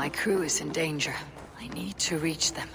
My crew is in danger. I need to reach them.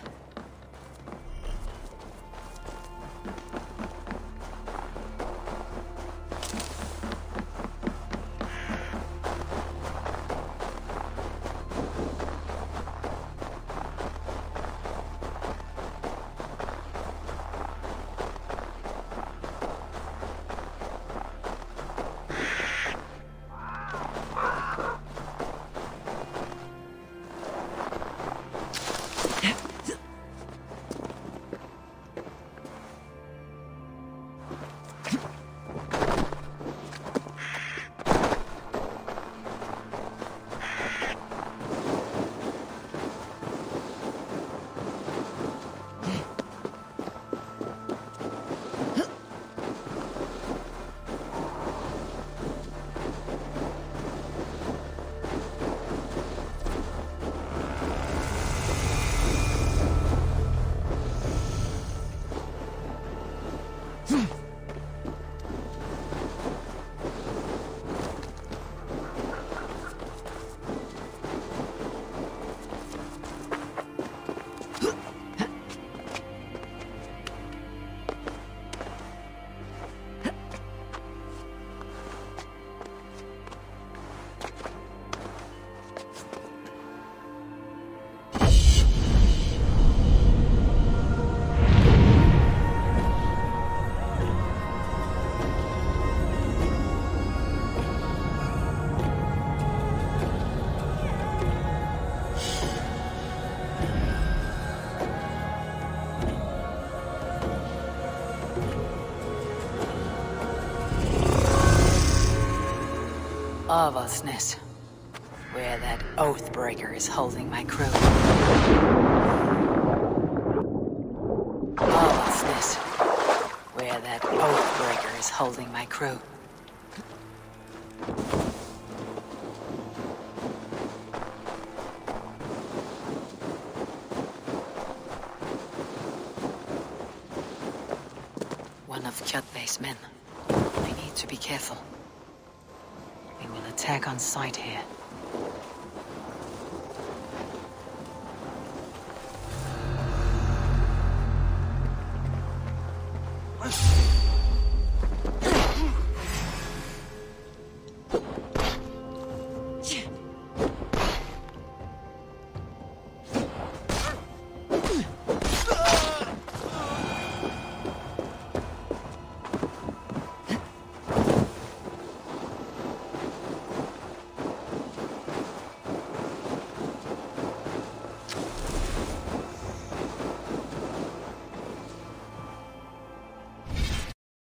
嗯。Avaldsnes, where that Oathbreaker is holding my crew. Avaldsnes, where that Oathbreaker is holding my crew. One of Kjotve's men. I need to be careful. They will attack on sight here.